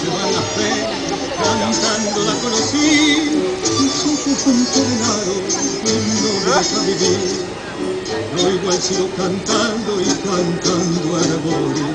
Se van las fe, cantando la conocida encadenaron, no me deja vivir. No igual sigo cantando y cantando al amor.